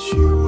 you.